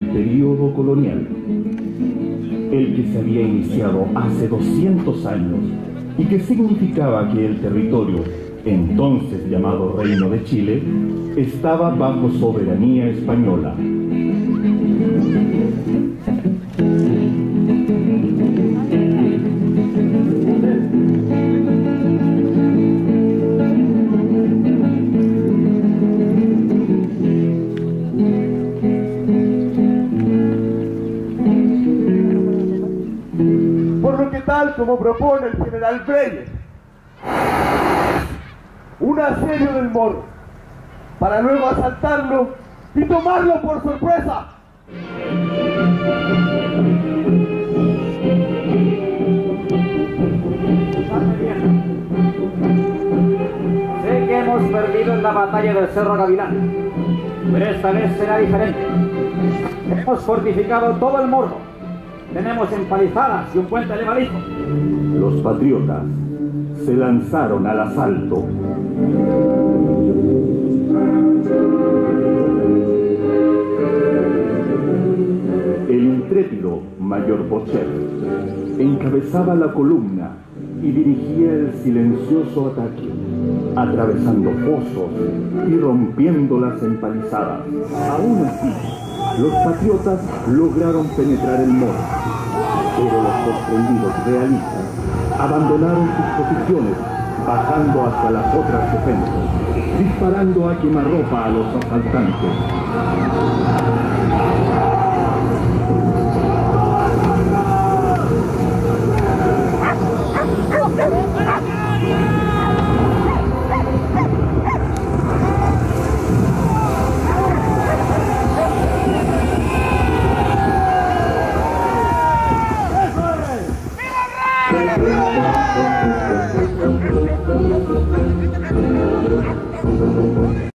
periodo colonial, el que se había iniciado hace 200 años y que significaba que el territorio, entonces llamado Reino de Chile, estaba bajo soberanía española. Tal como propone el general Breyer. Un asedio del moro, para luego asaltarlo y tomarlo por sorpresa. Sé que hemos perdido en la batalla del Cerro Gavilán, pero esta vez será diferente. Hemos fortificado todo el morro tenemos empalizadas y un puente levadizo. Los patriotas se lanzaron al asalto. El intrépido mayor Bocher encabezaba la columna y dirigía el silencioso ataque, atravesando pozos y rompiendo las empalizadas. Aún así, los patriotas lograron penetrar el moro, pero los sorprendidos realistas abandonaron sus posiciones, bajando hasta las otras defensas, disparando a quemarropa a los asaltantes. Thank you.